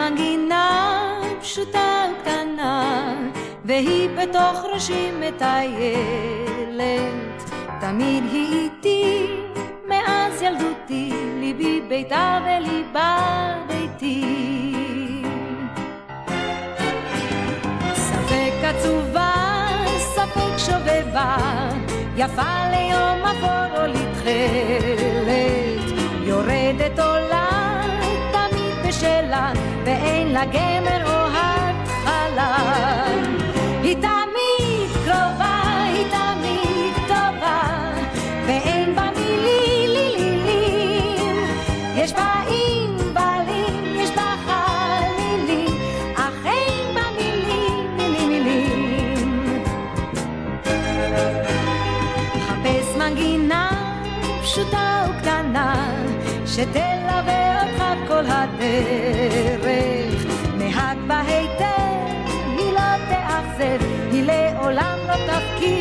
מנגינה פשוטה וקטנה, והיא בתוך ראשי מטיילת. תמיד היא איתי, מאז ילדותי, ליבי ביתה וליבה ביתי. ספק עצובה, ספק שובבה, יפה ליום אפור או לתכלת, יורדת עולה ואין לה גמר או התחלה. היא תמיד קרובה, היא תמיד טובה, ואין בה מילים, יש בה ענבלים, יש בה חלילים, אך אין בה מילים, מילים, מילים. חפש מנגינה פשוטה וקטנה, שתלווה כל הדרך. נהג בה היטב, היא לא תאכזב, היא לעולם לא תפקיר